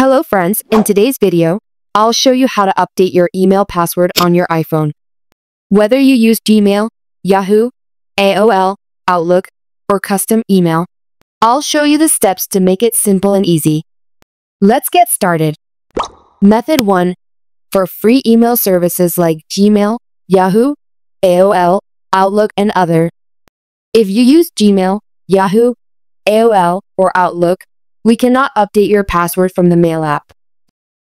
Hello friends, in today's video, I'll show you how to update your email password on your iPhone. Whether you use Gmail, Yahoo, AOL, Outlook, or custom email, I'll show you the steps to make it simple and easy. Let's get started. Method 1. For free email services like Gmail, Yahoo, AOL, Outlook, and other. If you use Gmail, Yahoo, AOL, or Outlook, we cannot update your password from the Mail app.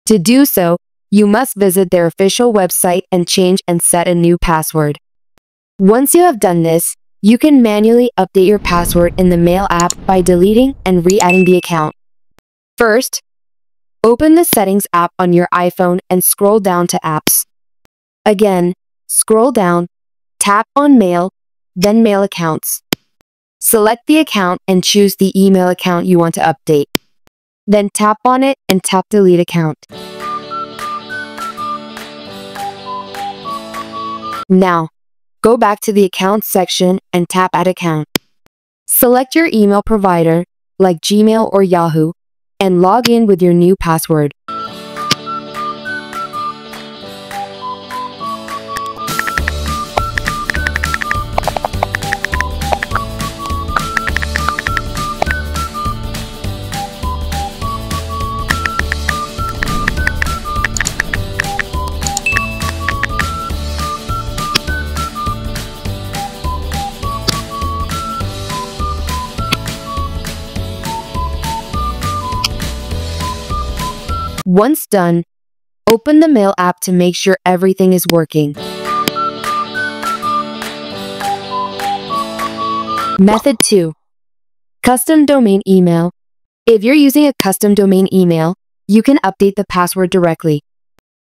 To do so, you must visit their official website and change and set a new password. Once you have done this, you can manually update your password in the Mail app by deleting and re-adding the account. First, open the Settings app on your iPhone and scroll down to Apps. Again, scroll down, tap on Mail, then Mail Accounts. Select the account and choose the email account you want to update. Then tap on it and tap Delete Account. Now, go back to the Accounts section and tap Add Account. Select your email provider, like Gmail or Yahoo, and log in with your new password. Once done, open the Mail app to make sure everything is working. Method 2. Custom Domain Email. If you're using a custom domain email, you can update the password directly.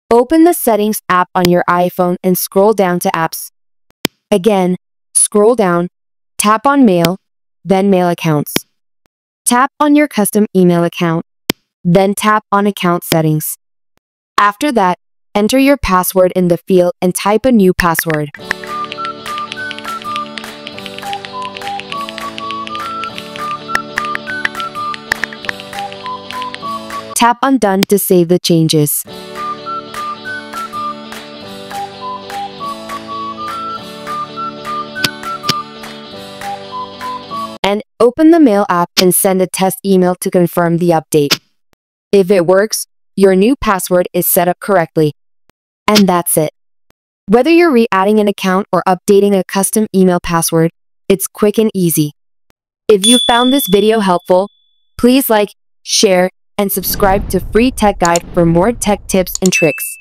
Open the Settings app on your iPhone and scroll down to Apps. Again, scroll down, tap on Mail, then Mail Accounts. Tap on your custom email account then tap on Account Settings. After that, enter your password in the field and type a new password. Tap on Done to save the changes. And open the Mail app and send a test email to confirm the update. If it works, your new password is set up correctly. And that's it. Whether you're re-adding an account or updating a custom email password, it's quick and easy. If you found this video helpful, please like, share, and subscribe to Free Tech Guide for more tech tips and tricks.